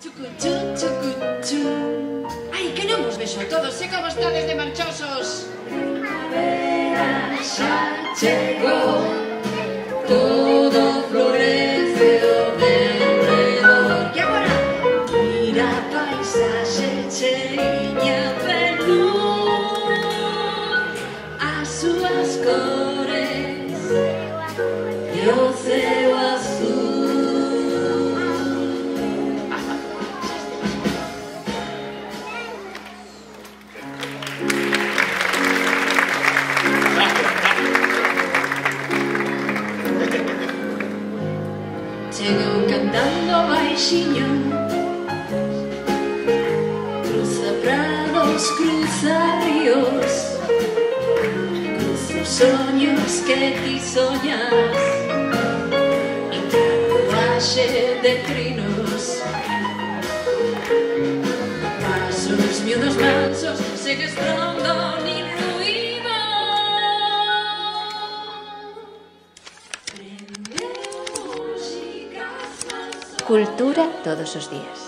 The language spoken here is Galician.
Chucuchú, chucuchú. Ai, que non vos vexo a todos, sei como estades de marchosos? Primavera vera xa chegou, todo florece o meu redor. E agora? Mira a paisaxe cheiña verdu, as súas cores. Chegou cantando baixinho Cruza prados, cruza ríos Cruza os sonhos que ti soñas En cada valle de trinos Pasos miudos miúdos mansos, segues Cultura todos os días.